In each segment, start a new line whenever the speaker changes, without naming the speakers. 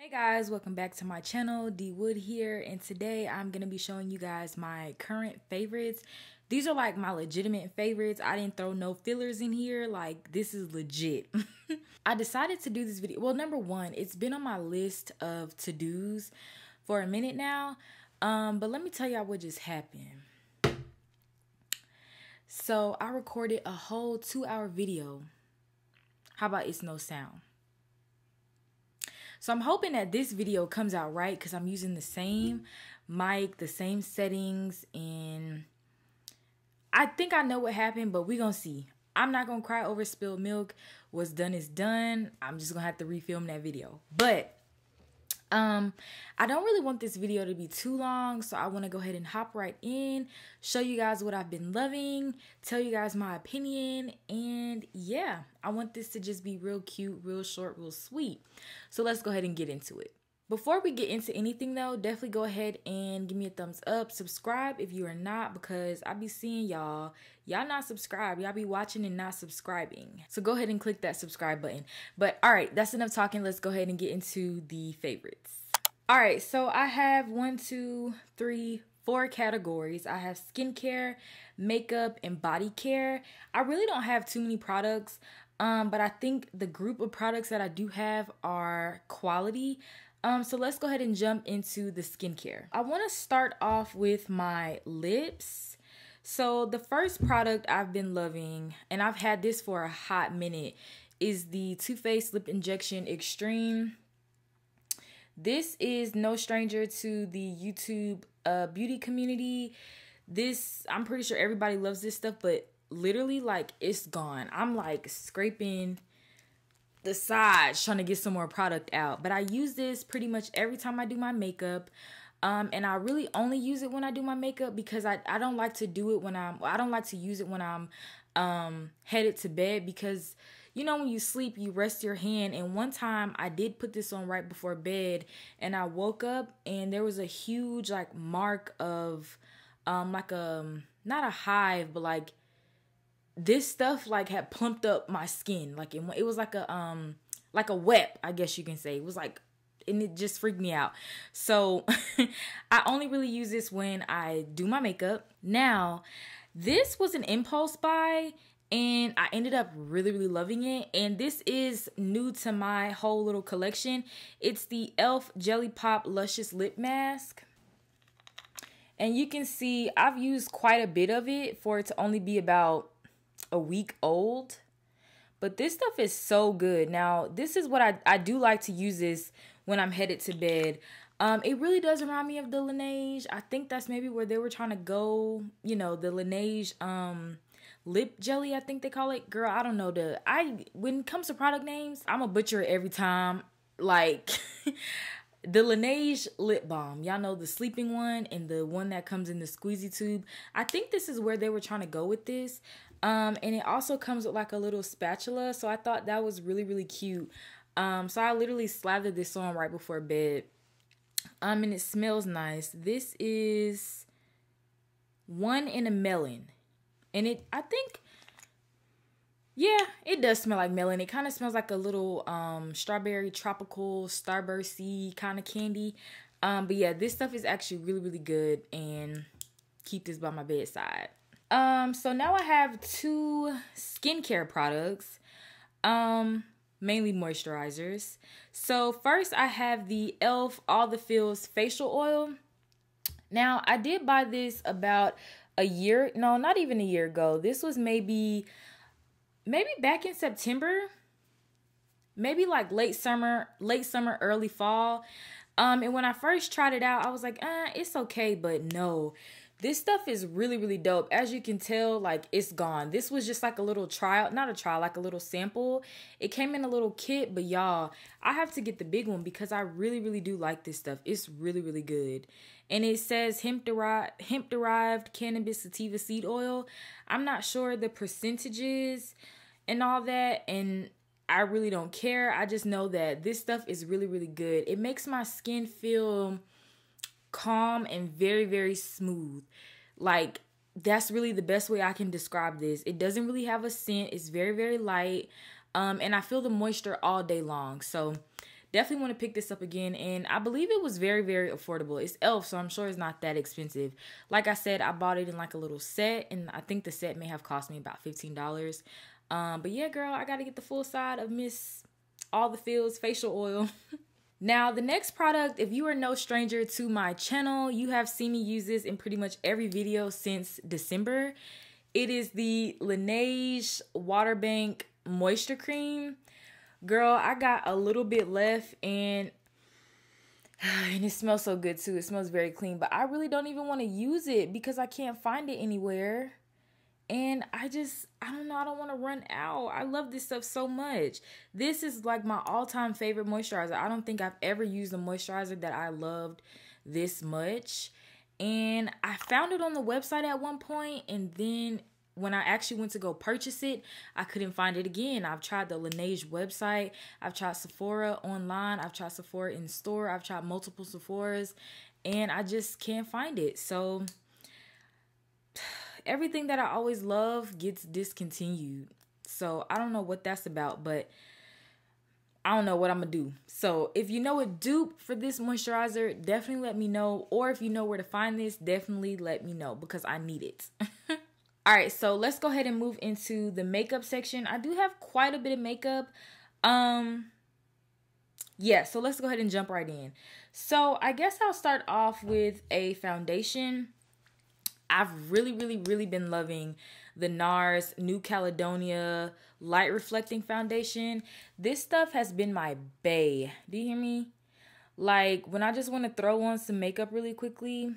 Hey guys, welcome back to my channel, D Wood here, and today I'm going to be showing you guys my current favorites. These are like my legitimate favorites. I didn't throw no fillers in here, like this is legit. I decided to do this video. Well, number one, it's been on my list of to-dos for a minute now, um, but let me tell y'all what just happened. So I recorded a whole two hour video. How about it's no sound? So I'm hoping that this video comes out right because I'm using the same mic, the same settings, and I think I know what happened, but we're gonna see. I'm not gonna cry over spilled milk. What's done is done. I'm just gonna have to refilm that video. But um, I don't really want this video to be too long, so I want to go ahead and hop right in, show you guys what I've been loving, tell you guys my opinion, and yeah, I want this to just be real cute, real short, real sweet. So let's go ahead and get into it. Before we get into anything though, definitely go ahead and give me a thumbs up. Subscribe if you are not because I be seeing y'all. Y'all not subscribed. Y'all be watching and not subscribing. So go ahead and click that subscribe button. But all right, that's enough talking. Let's go ahead and get into the favorites. All right, so I have one, two, three, four categories. I have skincare, makeup, and body care. I really don't have too many products, um, but I think the group of products that I do have are quality. Um, so let's go ahead and jump into the skincare. I want to start off with my lips. So the first product I've been loving, and I've had this for a hot minute, is the Too Faced Lip Injection Extreme. This is no stranger to the YouTube uh, beauty community. This, I'm pretty sure everybody loves this stuff, but literally, like, it's gone. I'm like scraping the sides trying to get some more product out. But I use this pretty much every time I do my makeup. Um, and I really only use it when I do my makeup because I, I don't like to do it when I'm I don't like to use it when I'm um headed to bed because you know when you sleep you rest your hand and one time I did put this on right before bed and I woke up and there was a huge like mark of um like a um, not a hive but like this stuff like had plumped up my skin. Like it, it was like a um like a wet, I guess you can say. It was like and it just freaked me out. So I only really use this when I do my makeup. Now, this was an impulse buy and I ended up really really loving it and this is new to my whole little collection. It's the ELF Jelly Pop Luscious Lip Mask. And you can see I've used quite a bit of it for it to only be about a week old. But this stuff is so good. Now, this is what I, I do like to use this when I'm headed to bed. Um, it really does remind me of the Laneige. I think that's maybe where they were trying to go. You know, the Laneige um, lip jelly, I think they call it. Girl, I don't know. The I when it comes to product names, I'm a butcher every time. Like the Laneige lip balm. Y'all know the sleeping one and the one that comes in the squeezy tube. I think this is where they were trying to go with this. Um, and it also comes with like a little spatula. So I thought that was really, really cute. Um, so I literally slathered this on right before bed. Um, and it smells nice. This is one in a melon. And it, I think, yeah, it does smell like melon. It kind of smells like a little um, strawberry tropical starbursty kind of candy. Um, but yeah, this stuff is actually really, really good. And keep this by my bedside. Um, so now I have two skincare products. Um, mainly moisturizers. So first I have the e.l.f. All the Feels facial oil. Now, I did buy this about a year, no, not even a year ago. This was maybe maybe back in September. Maybe like late summer, late summer, early fall. Um, and when I first tried it out, I was like, uh, it's okay, but no. This stuff is really, really dope. As you can tell, like it's gone. This was just like a little trial, not a trial, like a little sample. It came in a little kit, but y'all, I have to get the big one because I really, really do like this stuff. It's really, really good. And it says hemp derived hemp derived cannabis sativa seed oil. I'm not sure the percentages and all that. And I really don't care. I just know that this stuff is really, really good. It makes my skin feel calm and very, very smooth. Like, that's really the best way I can describe this. It doesn't really have a scent, it's very, very light. Um, and I feel the moisture all day long. So, definitely want to pick this up again. And I believe it was very, very affordable. It's e.l.f., so I'm sure it's not that expensive. Like I said, I bought it in like a little set, and I think the set may have cost me about $15. Um, but yeah, girl, I got to get the full side of Miss All the Feels facial oil. Now, the next product, if you are no stranger to my channel, you have seen me use this in pretty much every video since December. It is the Laneige Water Bank Moisture Cream. Girl, I got a little bit left and and it smells so good too. It smells very clean, but I really don't even want to use it because I can't find it anywhere. And I just, I don't know, I don't want to run out. I love this stuff so much. This is like my all time favorite moisturizer. I don't think I've ever used a moisturizer that I loved this much. And I found it on the website at one point, and then when I actually went to go purchase it, I couldn't find it again. I've tried the Laneige website, I've tried Sephora online, I've tried Sephora in store, I've tried multiple Sephoras, and I just can't find it. So everything that I always love gets discontinued. So I don't know what that's about, but I don't know what I'm gonna do. So if you know a dupe for this moisturizer, definitely let me know. Or if you know where to find this, definitely let me know because I need it. All right, so let's go ahead and move into the makeup section. I do have quite a bit of makeup. Um yeah, so let's go ahead and jump right in. So I guess I'll start off with a foundation. I've really, really, really been loving the NARS New Caledonia Light Reflecting Foundation. This stuff has been my bay. Do you hear me? Like, when I just want to throw on some makeup really quickly,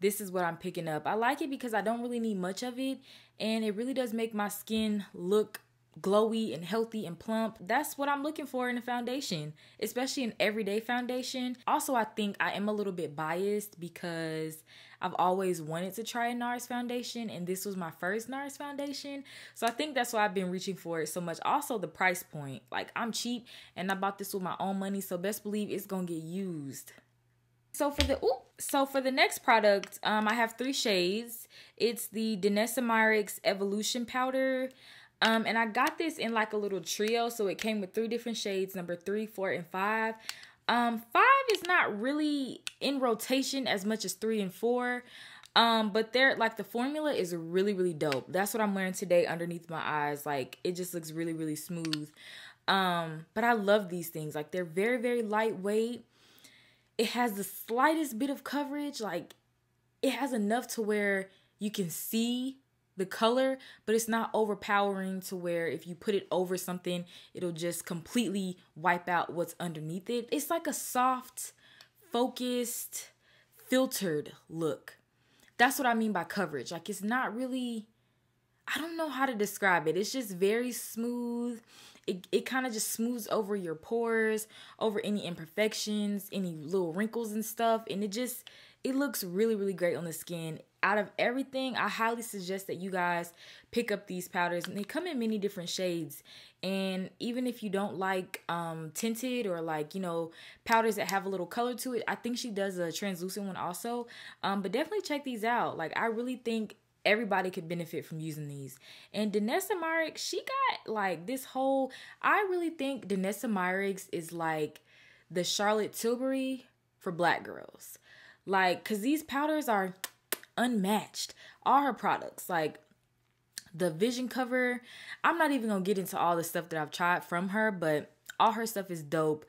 this is what I'm picking up. I like it because I don't really need much of it, and it really does make my skin look glowy and healthy and plump. That's what I'm looking for in a foundation, especially an everyday foundation. Also, I think I am a little bit biased because I've always wanted to try a NARS foundation, and this was my first NARS foundation. So I think that's why I've been reaching for it so much. Also, the price point. Like, I'm cheap, and I bought this with my own money, so best believe it's gonna get used. So for the ooh, so for the next product, um, I have three shades. It's the Danessa Myricks Evolution Powder. Um, and I got this in like a little trio, so it came with three different shades, number three, four, and five. Um, five is not really in rotation as much as three and four. Um, but they're like the formula is really, really dope. That's what I'm wearing today underneath my eyes. Like it just looks really, really smooth. Um, but I love these things. Like they're very, very lightweight. It has the slightest bit of coverage. Like it has enough to where you can see the color, but it's not overpowering to where if you put it over something, it'll just completely wipe out what's underneath it. It's like a soft, focused, filtered look. That's what I mean by coverage. Like it's not really I don't know how to describe it. It's just very smooth. It, it kind of just smooths over your pores, over any imperfections, any little wrinkles and stuff. And it just, it looks really, really great on the skin out of everything, I highly suggest that you guys pick up these powders. And they come in many different shades. And even if you don't like um, tinted or like, you know, powders that have a little color to it, I think she does a translucent one also. Um, but definitely check these out. Like, I really think everybody could benefit from using these. And Danessa Myricks, she got like this whole, I really think Danessa Myricks is like the Charlotte Tilbury for black girls. Like, cause these powders are unmatched. All her products, like the vision cover, I'm not even gonna get into all the stuff that I've tried from her, but all her stuff is dope.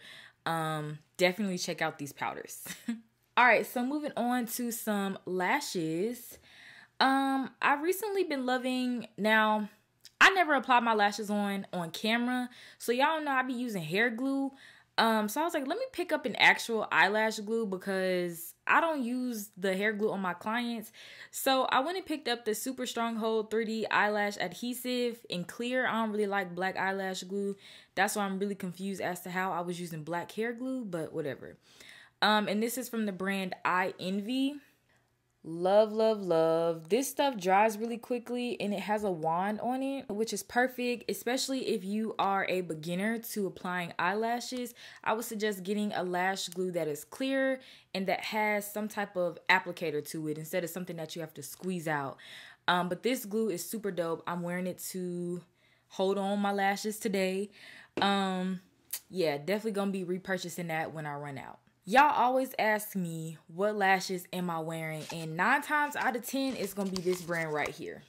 Um, definitely check out these powders. all right, so moving on to some lashes. Um, I've recently been loving now. I never apply my lashes on on camera, so y'all know I be using hair glue. Um, so I was like, let me pick up an actual eyelash glue because I don't use the hair glue on my clients. So I went and picked up the Super Stronghold 3D eyelash adhesive in clear. I don't really like black eyelash glue. That's why I'm really confused as to how I was using black hair glue, but whatever. Um, and this is from the brand I Envy. Love, love, love. This stuff dries really quickly and it has a wand on it, which is perfect, especially if you are a beginner to applying eyelashes. I would suggest getting a lash glue that is clear and that has some type of applicator to it instead of something that you have to squeeze out. Um, but this glue is super dope. I'm wearing it to hold on my lashes today. Um, yeah, definitely gonna be repurchasing that when I run out. Y'all always ask me what lashes am I wearing, and nine times out of ten, it's gonna be this brand right here.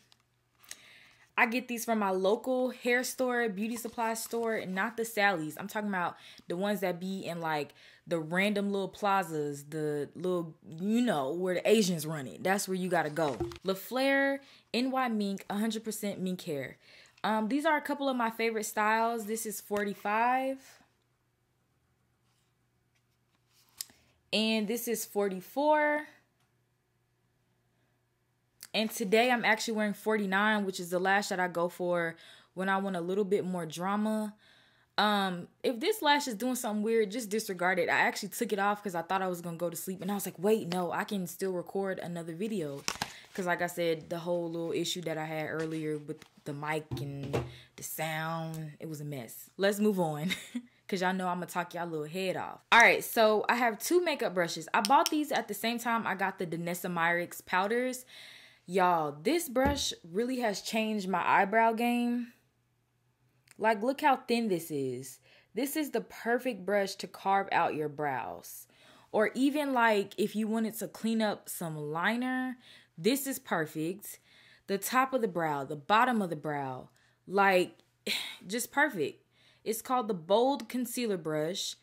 I get these from my local hair store, beauty supply store, not the Sally's. I'm talking about the ones that be in like the random little plazas, the little, you know, where the Asians run it. That's where you gotta go. LaFleur NY Mink, 100% mink hair. Um, these are a couple of my favorite styles. This is 45. And this is 44. And today I'm actually wearing 49, which is the lash that I go for when I want a little bit more drama. Um, if this lash is doing something weird, just disregard it. I actually took it off because I thought I was gonna go to sleep, and I was like, wait, no, I can still record another video. Because, like I said, the whole little issue that I had earlier with the mic and the sound, it was a mess. Let's move on. Cause y'all know I'm gonna talk y'all little head off. All right, so I have two makeup brushes. I bought these at the same time I got the Danessa Myricks powders. Y'all, this brush really has changed my eyebrow game. Like, look how thin this is. This is the perfect brush to carve out your brows. Or even like if you wanted to clean up some liner, this is perfect. The top of the brow, the bottom of the brow, like just perfect. It's called the Bold Concealer Brush.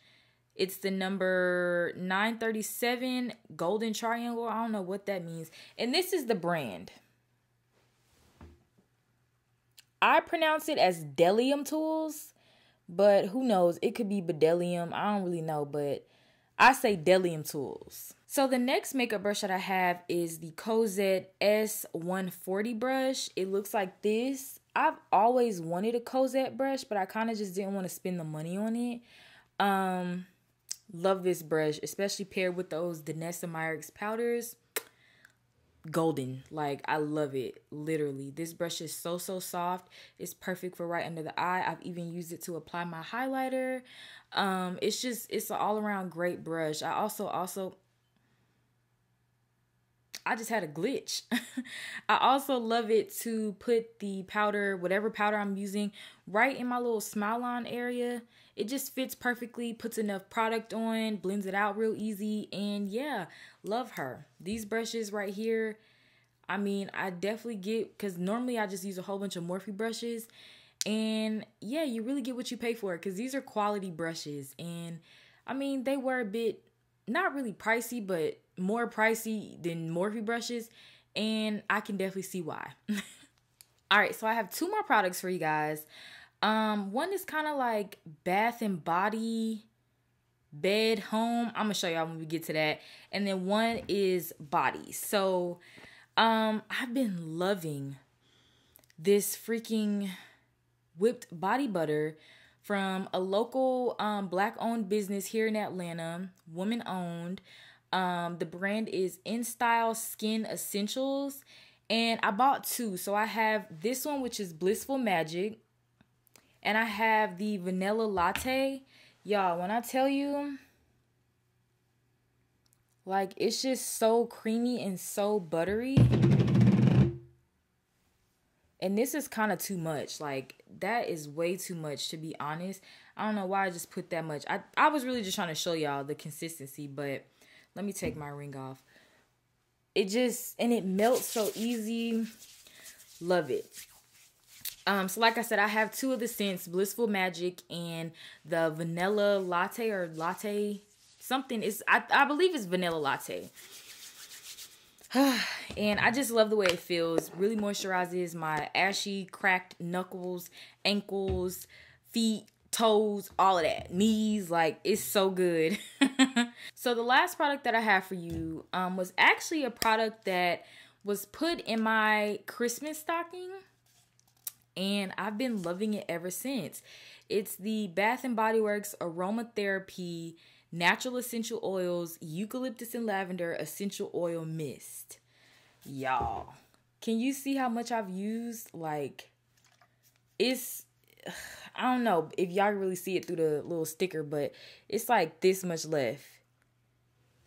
It's the number 937 golden triangle. I don't know what that means. And this is the brand. I pronounce it as Delium Tools, but who knows? It could be Bedellium. I don't really know, but I say Delium Tools. So the next makeup brush that I have is the Cozzette S140 brush. It looks like this. I've always wanted a Cozzette brush, but I kind of just didn't want to spend the money on it. Um, Love this brush, especially paired with those Danessa Myricks powders. Golden. Like, I love it. Literally. This brush is so, so soft. It's perfect for right under the eye. I've even used it to apply my highlighter. Um, it's just, it's an all-around great brush. I also, also, I just had a glitch. I also love it to put the powder, whatever powder I'm using, right in my little smile line area it just fits perfectly, puts enough product on, blends it out real easy, and yeah, love her. These brushes right here, I mean, I definitely get, because normally I just use a whole bunch of Morphe brushes, and yeah, you really get what you pay for, because these are quality brushes, and I mean, they were a bit, not really pricey, but more pricey than Morphe brushes, and I can definitely see why. All right, so I have two more products for you guys. Um, one is kind of like bath and body, bed, home. I'm gonna show y'all when we get to that. And then one is body. So, um, I've been loving this freaking whipped body butter from a local um black owned business here in Atlanta, woman owned. Um, the brand is In Style Skin Essentials, and I bought two. So I have this one, which is Blissful Magic and I have the vanilla latte. Y'all, when I tell you, like, it's just so creamy and so buttery. And this is kind of too much. Like, that is way too much, to be honest. I don't know why I just put that much. I, I was really just trying to show y'all the consistency, but let me take my ring off. It just, and it melts so easy. Love it. Um, so like I said, I have two of the scents, Blissful Magic and the vanilla latte or latte something. Is I, I believe it's vanilla latte. and I just love the way it feels. Really moisturizes my ashy, cracked knuckles, ankles, feet, toes, all of that. Knees, like it's so good. so the last product that I have for you um, was actually a product that was put in my Christmas stocking and I've been loving it ever since. It's the Bath and Body Works Aromatherapy Natural Essential Oils Eucalyptus and Lavender Essential Oil Mist. Y'all, can you see how much I've used? Like, it's I don't know if y'all really see it through the little sticker, but it's like this much left.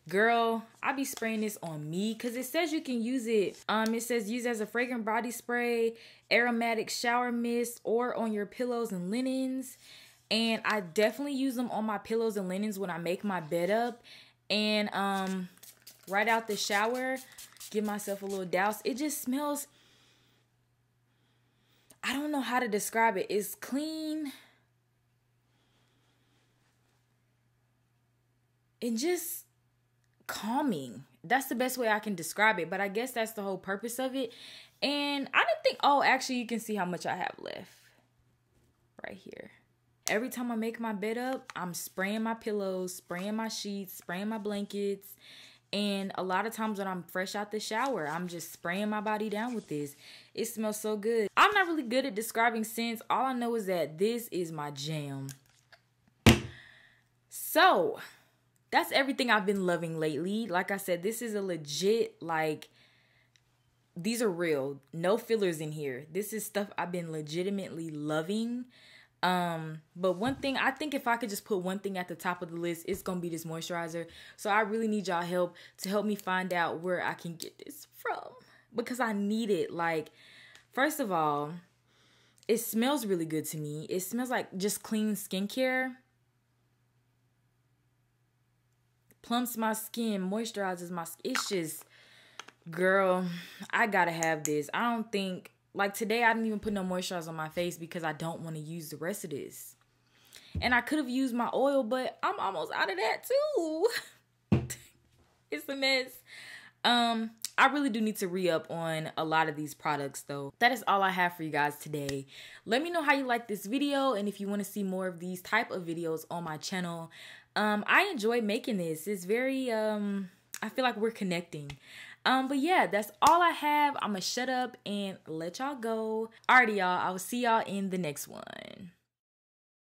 Girl, I be spraying this on me because it says you can use it. Um, it says use as a fragrant body spray, aromatic shower mist, or on your pillows and linens. And I definitely use them on my pillows and linens when I make my bed up. And um, right out the shower, give myself a little douse. It just smells, I don't know how to describe it. It's clean. And just calming. That's the best way I can describe it. But I guess that's the whole purpose of it. And I didn't think, oh, actually, you can see how much I have left right here. Every time I make my bed up, I'm spraying my pillows, spraying my sheets, spraying my blankets. And a lot of times when I'm fresh out the shower, I'm just spraying my body down with this. It smells so good. I'm not really good at describing scents. All I know is that this is my jam. So, that's everything I've been loving lately. Like I said, this is a legit, like, these are real. No fillers in here. This is stuff I've been legitimately loving. Um, but one thing I think if I could just put one thing at the top of the list, it's gonna be this moisturizer. So I really need y'all help to help me find out where I can get this from because I need it. Like, first of all, it smells really good to me. It smells like just clean skincare. Plumps my skin, moisturizes my skin. It's just, girl, I gotta have this. I don't think like today, I didn't even put no moisturizer on my face because I don't want to use the rest of this. And I could have used my oil, but I'm almost out of that too. it's a mess. Um, I really do need to re-up on a lot of these products though. That is all I have for you guys today. Let me know how you like this video and if you want to see more of these type of videos on my channel. Um, I enjoy making this. It's very um I feel like we're connecting. Um, but yeah, that's all I have. I'm gonna shut up and let y'all go. Alrighty, y'all. I will see y'all in the next one.